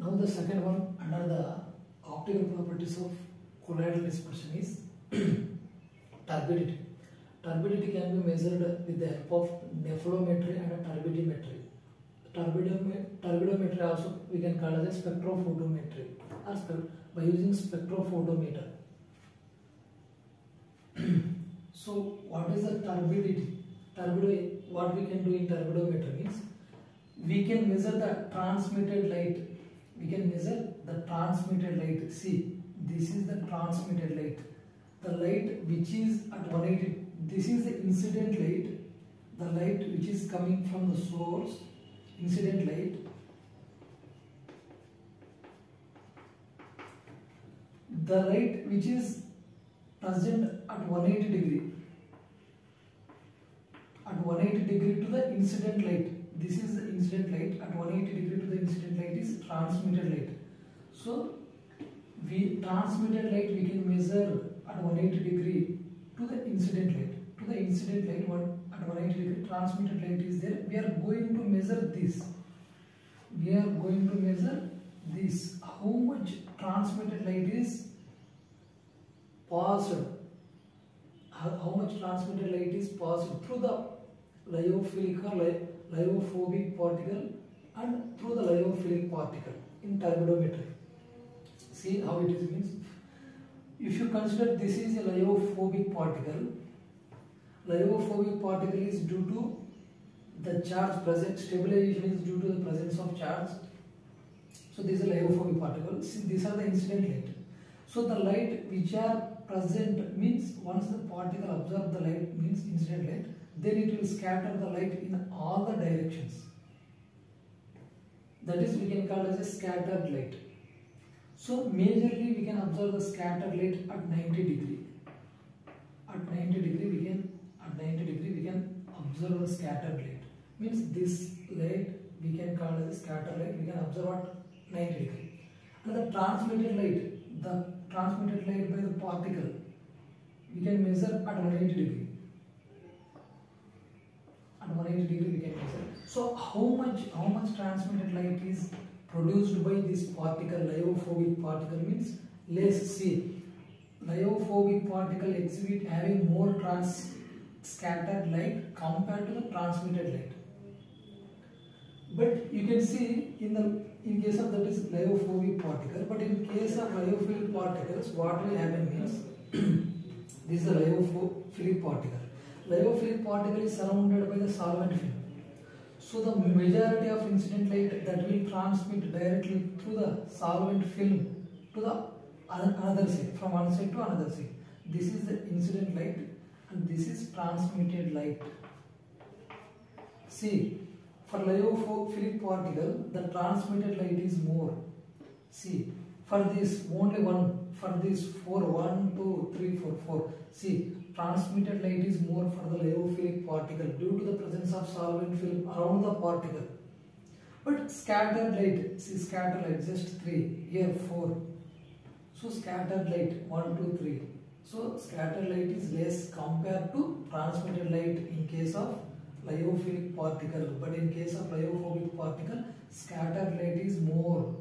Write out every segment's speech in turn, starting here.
Now the second one under the optical properties of colloidal dispersion is turbidity. Turbidity can be measured with the help of nephelometry and turbidimetry. Turbidome- turbidometry also we can call as a spectrophotometry or by using spectrophotometer. so what is the turbidity? Turbido, what we can do in turbidometer means we can measure the transmitted light. We can measure the transmitted light. See, this is the transmitted light. The light which is at 180. This is the incident light. The light which is coming from the source, incident light. The light which is present at 180 degree at 180 degree to the incident light. This is the incident light. At 180 degree to the incident light is transmitted light. So we transmitted light we can measure at 180 degree to the incident light. To the incident light one at 180 degree transmitted light is there. We are going to measure this. We are going to measure this. How much transmitted light is passed how, much transmitted light is passed through the lyophilic or lyophobic particle and through the lyophilic particle in turbidometry. See how it is means. If you consider this is a lyophobic particle, lyophobic particle is due to the charge present, stabilization is due to the presence of charge. So this is a lyophobic particle. See, these are the incident light. So the light which are present means once the particle absorb the light means incident light, then it will scatter the light in all the directions. That is we can call as a scattered light. So majorly we can observe the scattered light at 90 degree. At 90 degree we can at 90 degree we can observe the scattered light. Means this light we can call as a scattered light. We can observe at 90 degree. And the transmitted light, the transmitted light by the particle, we can measure at 180 degree. At 180 degree we can measure. So how much how much transmitted light is produced by this particle, lyophobic particle means let's see. Lyophobic particle exhibit having more trans scattered light compared to the transmitted light. But you can see in the in case of that is lyophobic particle, but in case of lyophilic particles, what will happen means this is a lyophilic particle. Lyophilic particle is surrounded by the solvent film. So the majority of incident light that will transmit directly through the solvent film to the another side, from one side to another side. This is the incident light and this is transmitted light. See, for lyophilic particle, the transmitted light is more. See, for this only one, for this four, one, two, three, four, four. See, transmitted light is more for the lyophilic particle due to the presence of solvent film around the particle. But scattered light, see scattered light, just three, here four. So scattered light, one, two, three. So scattered light is less compared to transmitted light in case of lyophilic particle. But in case of lyophobic particle, scattered light is more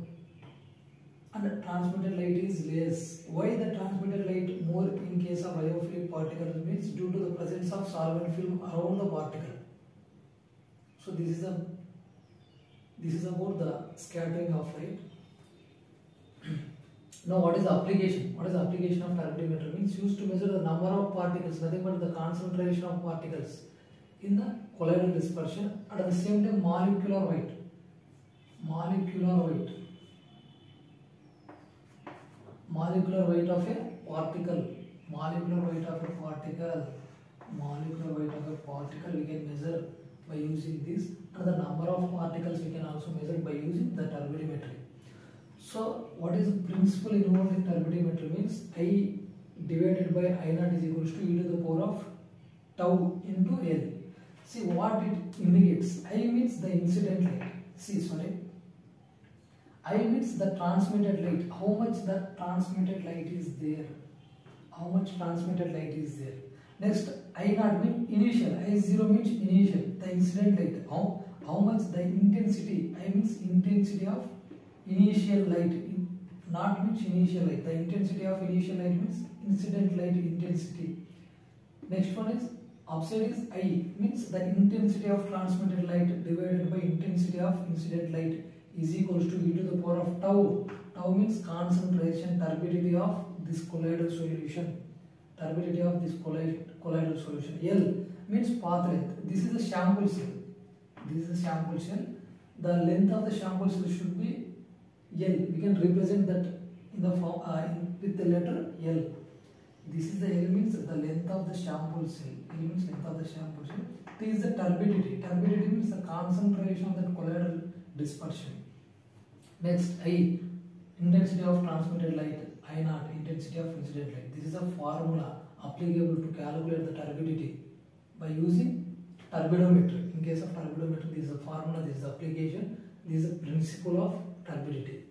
and transmitted light is less. Why the transmitted light more in case of lyophilic particle means due to the presence of solvent film around the particle. So this is a this is about the scattering of light. now what is the application? What is the application of turbidimeter? Means used to measure the number of particles, nothing but the concentration of particles in the colloidal dispersion at the same time molecular weight. Molecular weight molecular weight of a particle. Molecular weight of a particle. Molecular weight of a particle we can measure by using this. And the number of particles we can also measure by using the turbidimetry. So what is the principle involved in turbidimetry means i divided by i naught is equals to e to the power of tau into l. See what it indicates i means the incident light see sorry I means the transmitted light. How much the transmitted light is there? How much transmitted light is there? Next, I naught mean initial. I zero means initial. The incident light. How how much the intensity? I means intensity of initial light not means initial light the intensity of initial light means incident light intensity next one is upside is i means the intensity of transmitted light divided by intensity of incident light is equals to e to the power of tau tau means concentration turbidity of this colloidal solution turbidity of this colloid- colloidal solution l means path length this is the sample cell this is a sample cell the length of the sample cell should be L. We can represent that in the form uh, in, with the letter L. This is the L means the length of the sample cell. L means length of the sample cell. This is the turbidity. Turbidity means the concentration of that colloidal dispersion. Next, I intensity of transmitted light. I naught intensity of incident light. This is a formula applicable to calculate the turbidity by using turbidometer. In case of turbidometer, this is a formula. This is application. This is the principle of turbidity.